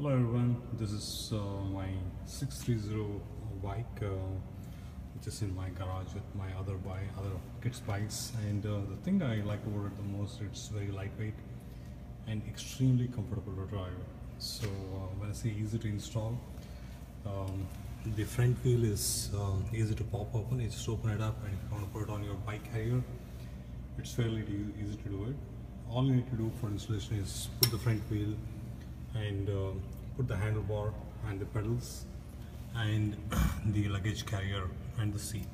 Hello everyone, this is uh, my 630 bike uh, which is in my garage with my other bike, other kids bikes and uh, the thing I like about it the most it's very lightweight and extremely comfortable to drive. So uh, when I say easy to install, um, the front wheel is uh, easy to pop open, you just open it up and if you want to put it on your bike carrier it's fairly easy to do it. All you need to do for installation is put the front wheel and uh, put the handlebar and the pedals and the luggage carrier and the seat.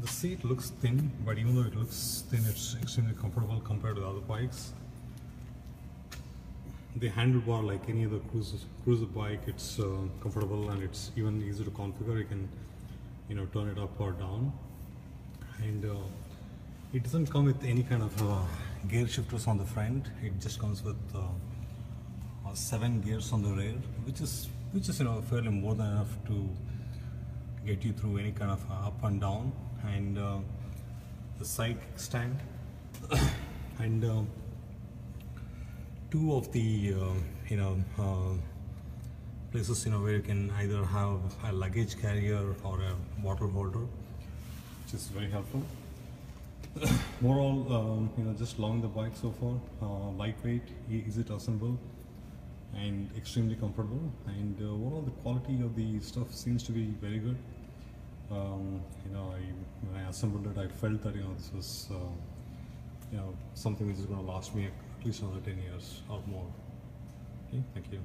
The seat looks thin, but even though it looks thin, it's extremely comfortable compared to the other bikes. The handlebar, like any other cruiser, cruiser bike, it's uh, comfortable and it's even easy to configure. You can, you know, turn it up or down, and uh, it doesn't come with any kind of uh, gear shifters on the front. It just comes with uh, seven gears on the rear, which is which is you know fairly more than enough to get you through any kind of up and down, and uh, the side stand, and uh, two of the uh, you know uh, places you know where you can either have a luggage carrier or a bottle holder, which is very helpful. Overall, um, you know, just loving the bike so far. Uh, lightweight, easy to assemble, and extremely comfortable. And uh, overall, the quality of the stuff seems to be very good. Um, you know, I, when I assembled it, I felt that you know this was, uh, you know, something which is going to last me at least another ten years or more. Okay, thank you.